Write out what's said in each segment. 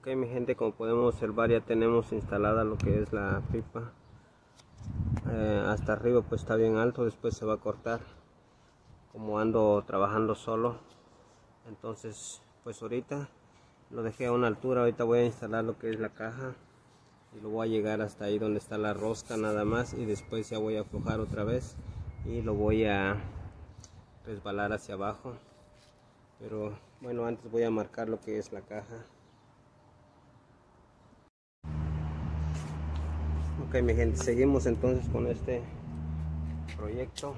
Ok mi gente, como podemos observar ya tenemos instalada lo que es la pipa. Eh, hasta arriba pues está bien alto, después se va a cortar. Como ando trabajando solo. Entonces pues ahorita lo dejé a una altura, ahorita voy a instalar lo que es la caja. Y lo voy a llegar hasta ahí donde está la rosca nada más. Y después ya voy a aflojar otra vez. Y lo voy a resbalar hacia abajo. Pero bueno, antes voy a marcar lo que es la caja. Ok mi gente, seguimos entonces con este proyecto.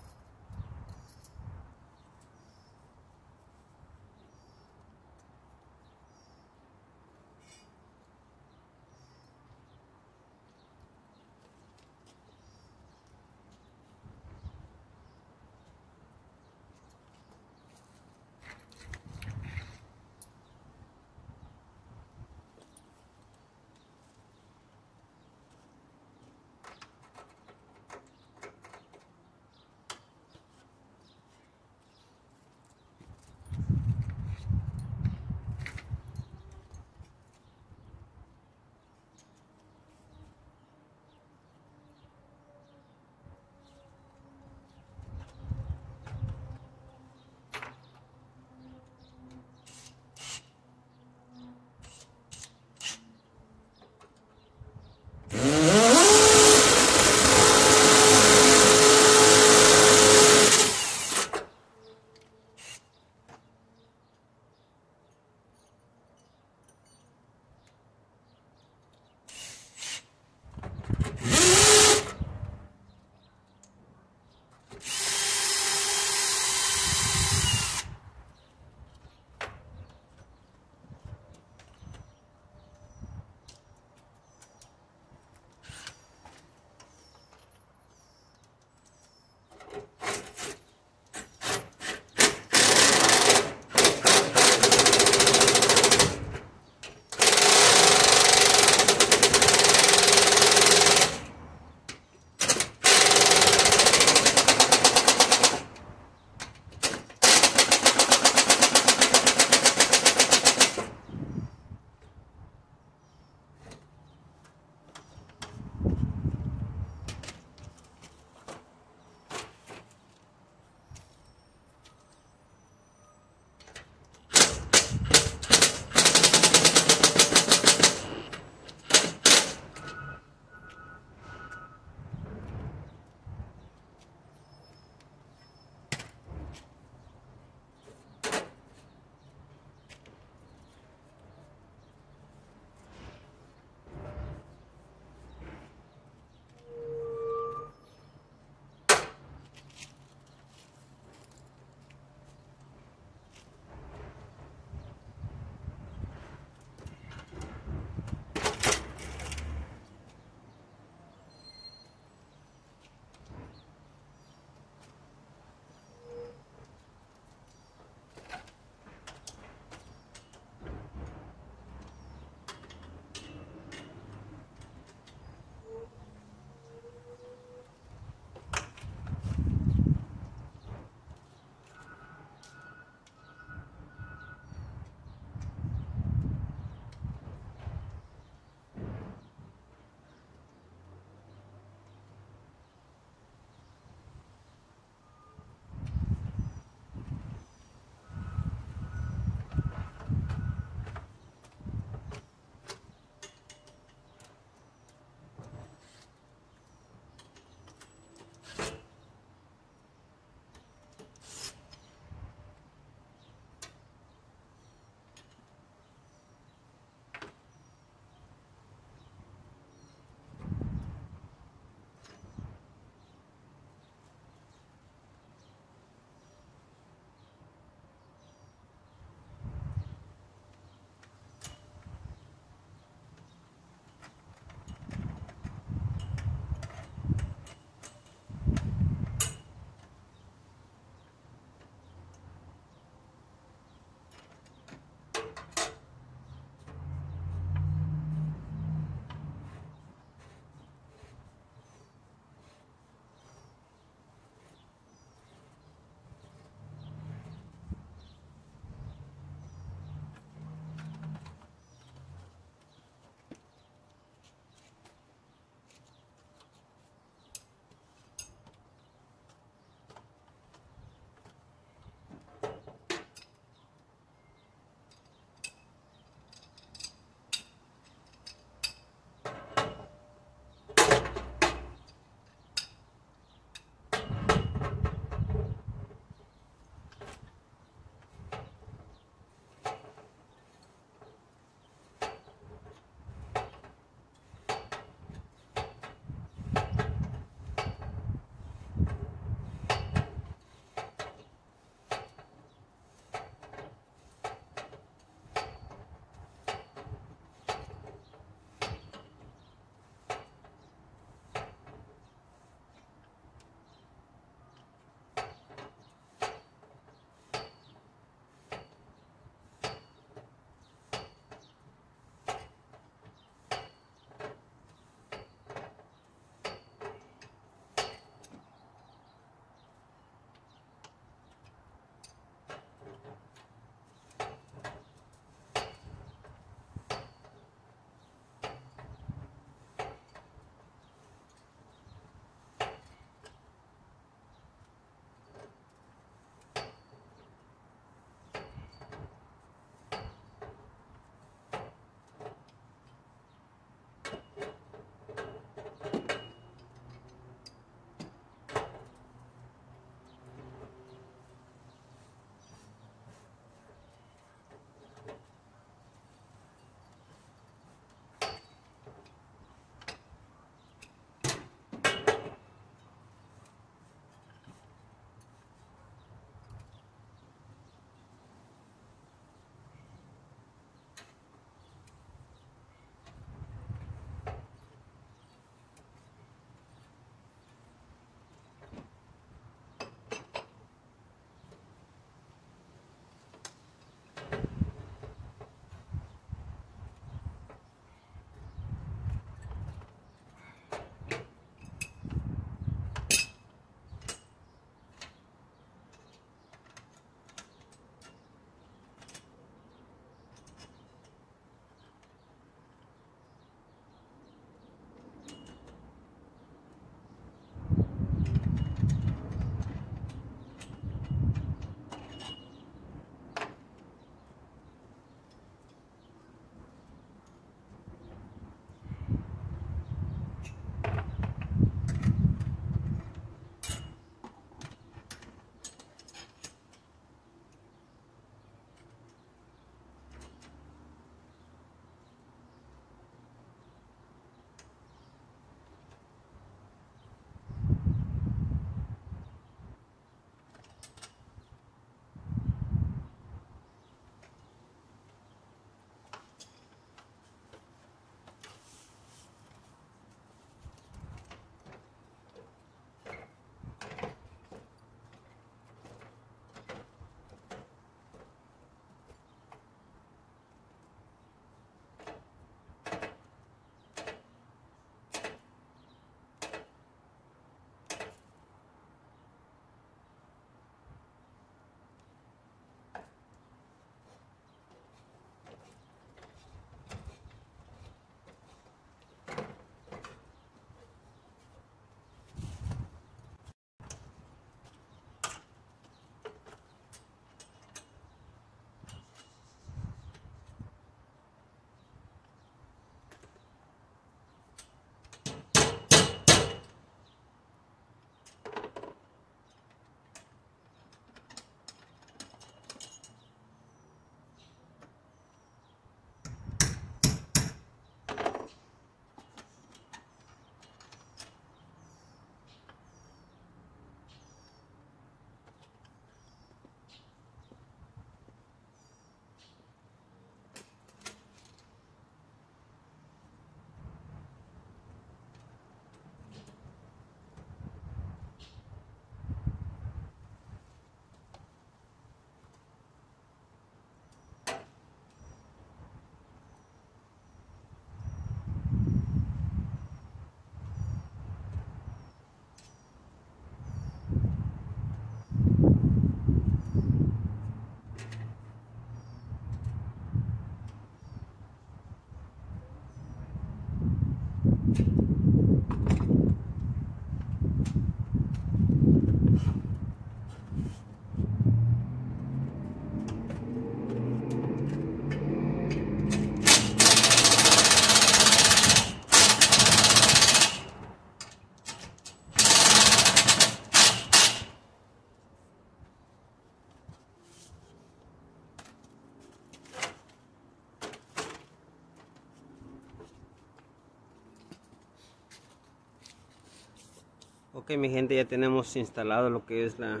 Mi gente ya tenemos instalado lo que es la,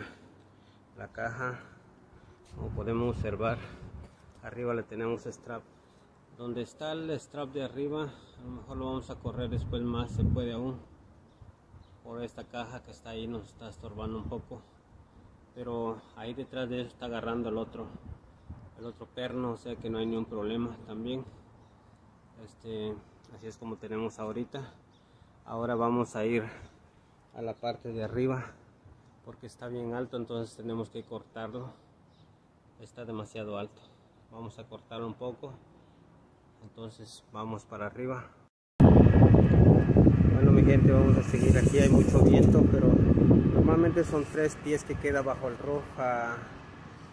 la caja. Como podemos observar arriba le tenemos strap. Donde está el strap de arriba a lo mejor lo vamos a correr después más se puede aún. Por esta caja que está ahí nos está estorbando un poco. Pero ahí detrás de eso está agarrando el otro el otro perno o sea que no hay ningún problema también. Este así es como tenemos ahorita. Ahora vamos a ir a la parte de arriba porque está bien alto entonces tenemos que cortarlo. Está demasiado alto. Vamos a cortarlo un poco. Entonces vamos para arriba. Bueno mi gente vamos a seguir. Aquí hay mucho viento pero normalmente son tres pies que queda bajo el roof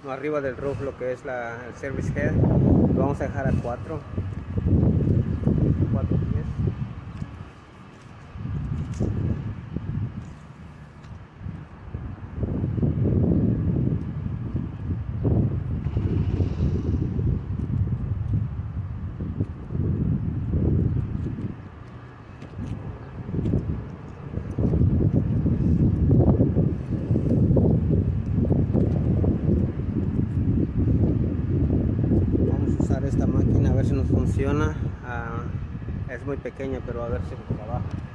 no arriba del roof lo que es la, el service head. Lo vamos a dejar a cuatro funciona uh, es muy pequeña pero a ver si trabaja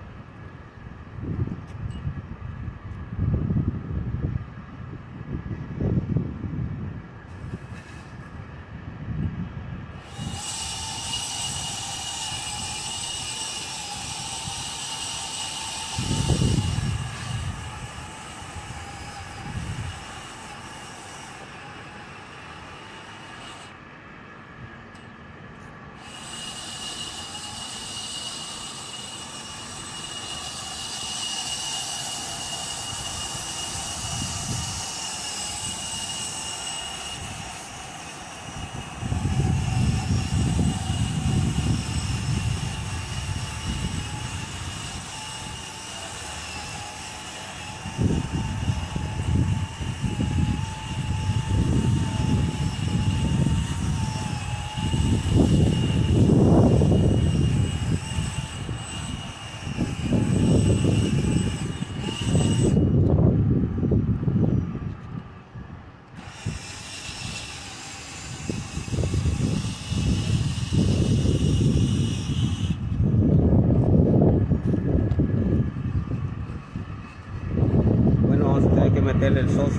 del socio.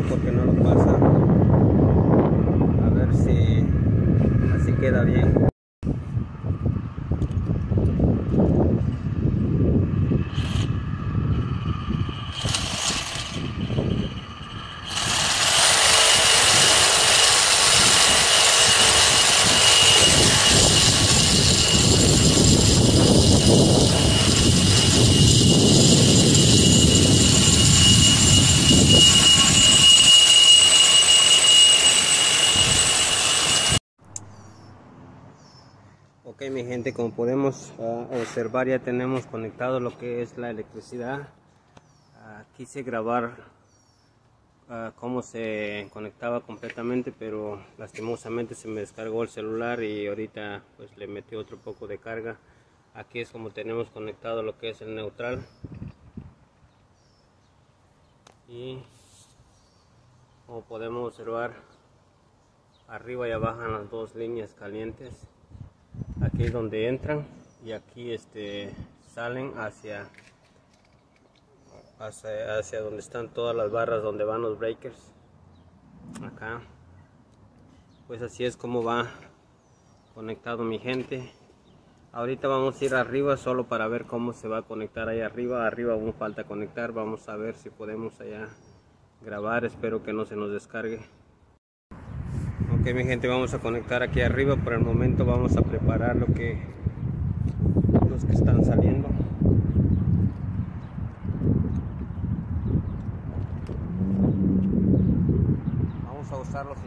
Como podemos ah, observar ya tenemos conectado lo que es la electricidad. Quise grabar uh, cómo se conectaba completamente, pero lastimosamente se me descargó el celular y ahorita pues le metí otro poco de carga. Aquí es como tenemos conectado lo que es el neutral. Y como podemos observar, arriba y abajo las dos líneas calientes aquí es donde entran y aquí este salen hacia hacia, hacia donde están todas las barras donde van los breakers. Acá pues así es como va conectado mi gente. Ahorita vamos a ir arriba solo para ver cómo se va a conectar ahí arriba. Arriba aún falta conectar. Vamos a ver si podemos allá grabar. Espero que no se nos descargue ok mi gente vamos a conectar aquí arriba. Por el momento vamos a preparar lo que los que están saliendo. Vamos a usar los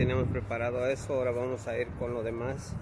tenemos preparado eso. Ahora vamos a ir con lo demás.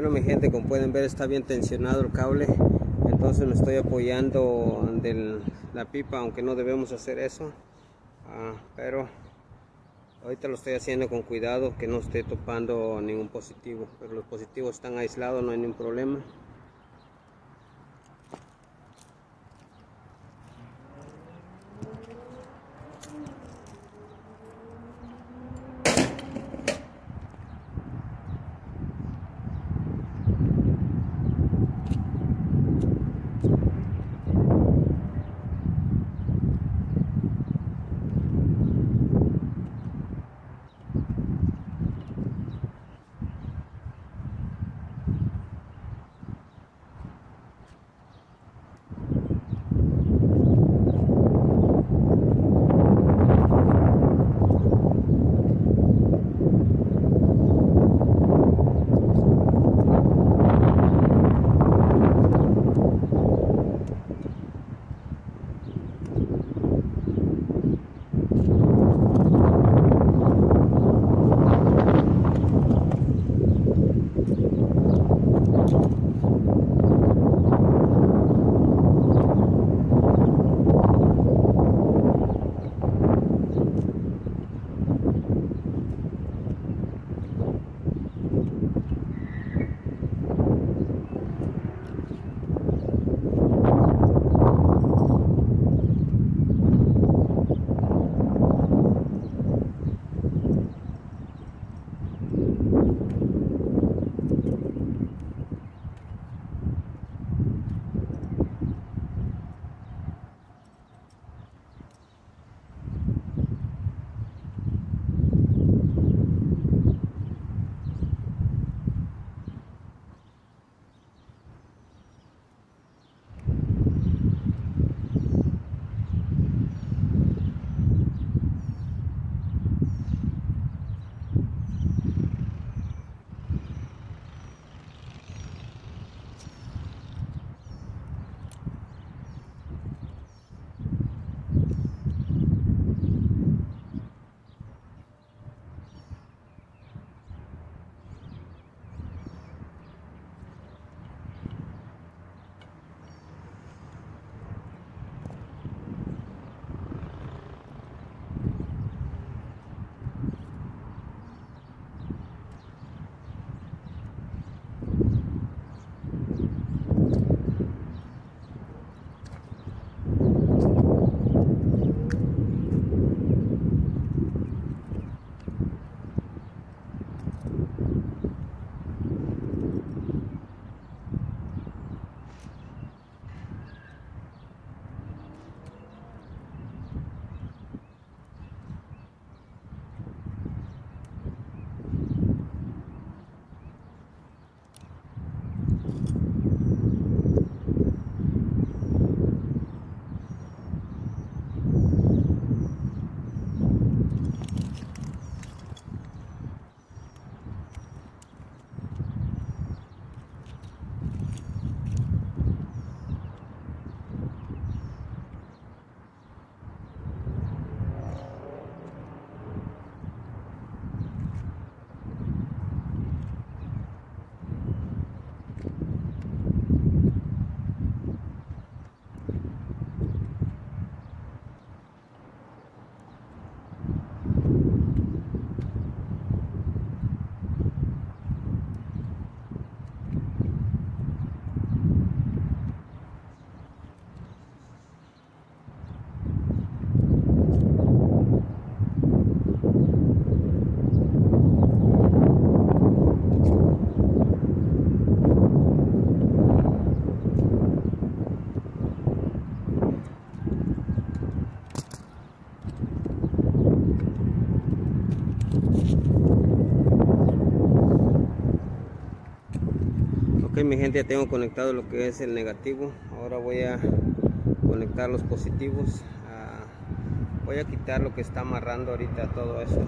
Bueno mi gente, como pueden ver está bien tensionado el cable, entonces me estoy apoyando de la pipa, aunque no debemos hacer eso, ah, pero ahorita lo estoy haciendo con cuidado, que no esté topando ningún positivo, pero los positivos están aislados, no hay ningún problema. Mi gente ya tengo conectado lo que es el negativo. Ahora voy a conectar los positivos voy a quitar lo que está amarrando ahorita todo eso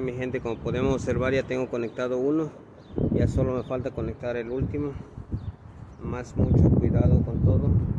mi gente como podemos observar ya tengo conectado uno. Ya solo me falta conectar el último. Más mucho cuidado con todo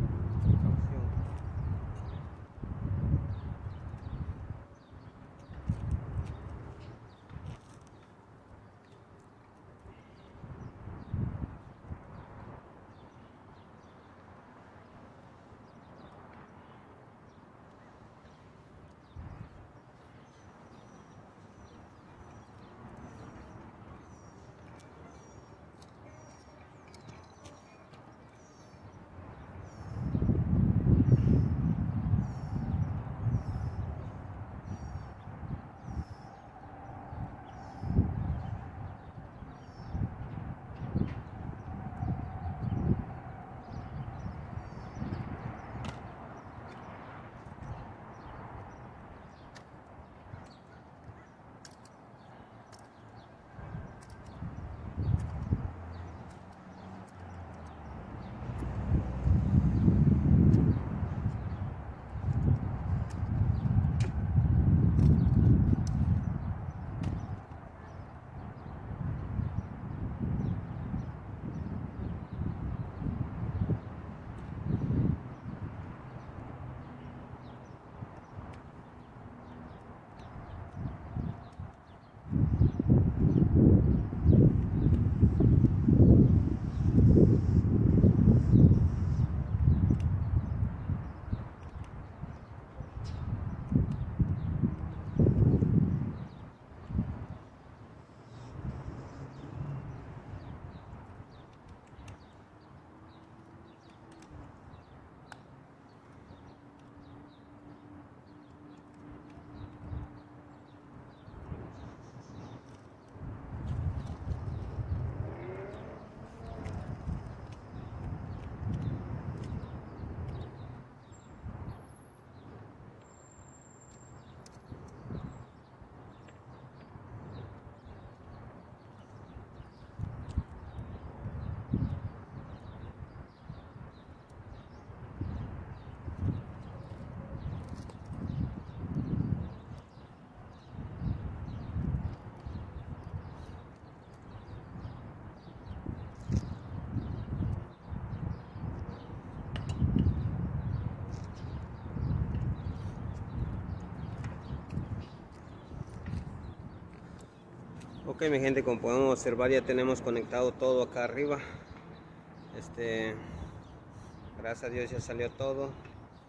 Ok mi gente, como podemos observar ya tenemos conectado todo acá arriba. Este, gracias a Dios ya salió todo.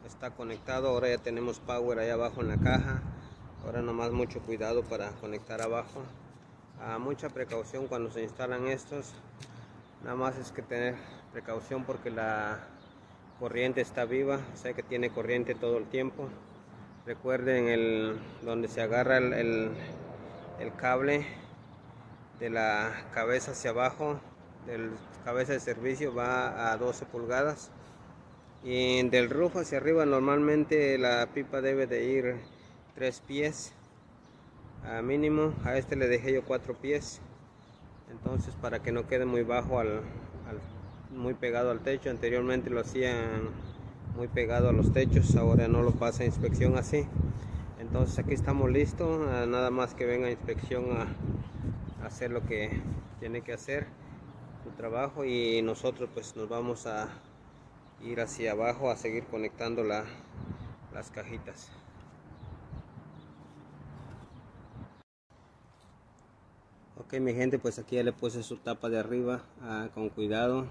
Está conectado, ahora ya tenemos power ahí abajo en la caja. Ahora nomás mucho cuidado para conectar abajo. mucha precaución cuando se instalan estos. Nada más es que tener precaución porque la corriente está viva, o sea que tiene corriente todo el tiempo. Recuerden el donde se agarra el cable de la cabeza hacia abajo del cabeza de servicio va a 12 pulgadas. Y del roof hacia arriba normalmente la pipa debe de ir 3 pies a mínimo. A este le dejé yo 4 pies. Entonces para que no quede muy bajo al, muy pegado al techo. Anteriormente lo hacían muy pegado a los techos ahora no lo pasa inspección así. Entonces aquí estamos listos. Nada más que venga a inspección a hacer lo que tiene que hacer su trabajo y nosotros pues nos vamos a ir hacia abajo a seguir conectando la, las cajitas. Ok mi gente pues aquí ya le puse su tapa de arriba ah, con cuidado.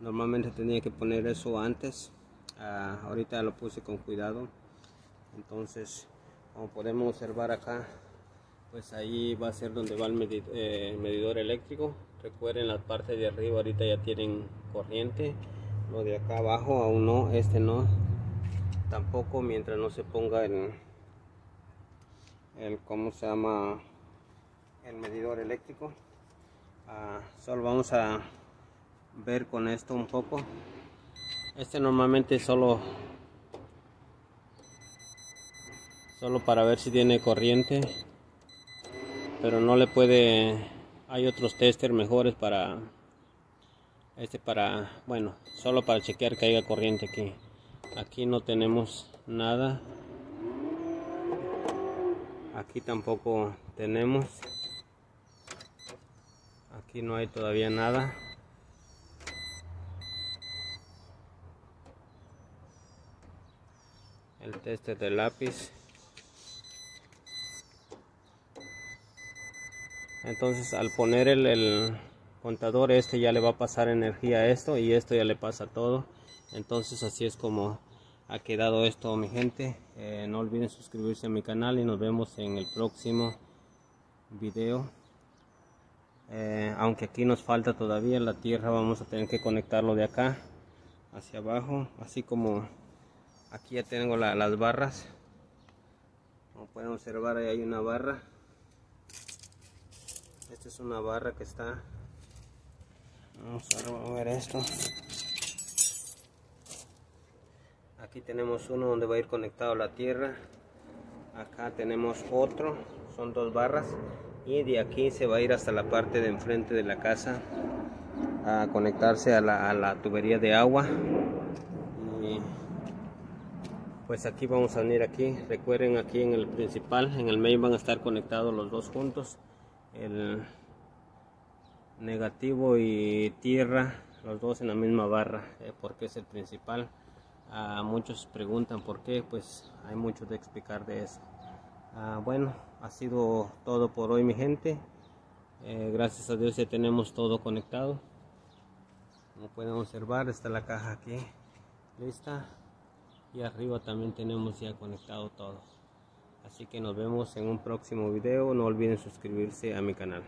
Normalmente tenía que poner eso antes. Ah, ahorita lo puse con cuidado. Entonces como podemos observar acá pues ahí va a ser donde va el eh, medidor, eléctrico. Recuerden la parte de arriba ahorita ya tienen corriente lo de acá abajo aún no este no. Tampoco mientras no se ponga el el cómo se llama el medidor eléctrico. Ah, solo vamos a ver con esto un poco. Este normalmente solo solo para ver si tiene corriente pero no le puede hay otros tester mejores para este para bueno solo para chequear que haya corriente aquí. Aquí no tenemos nada. Aquí tampoco tenemos. Aquí no hay todavía nada. El teste de lápiz entonces al poner el, contador este ya le va a pasar energía a esto y esto ya le pasa todo. Entonces así es como ha quedado esto mi gente. Eh, no olviden suscribirse a mi canal y nos vemos en el próximo video. Eh, aunque aquí nos falta todavía la tierra vamos a tener que conectarlo de acá hacia abajo. Así como aquí ya tengo las barras. Como pueden observar ahí hay una barra esta es una barra que está. Vamos a remover esto. Aquí tenemos uno donde va a ir conectado la tierra. Acá tenemos otro son dos barras. Y de aquí se va a ir hasta la parte de enfrente de la casa a conectarse a la, tubería de agua. Y pues aquí vamos a venir aquí. Recuerden aquí en el principal en el main van a estar conectados los dos juntos el negativo y tierra los dos en la misma barra eh, porque es el principal a muchos preguntan por qué pues hay mucho de explicar de eso Ah, bueno, ha sido todo por hoy mi gente. Eh, gracias a Dios ya tenemos todo conectado. Como pueden observar está la caja aquí lista. Y arriba también tenemos ya conectado todo. Así que nos vemos en un próximo video. No olviden suscribirse a mi canal.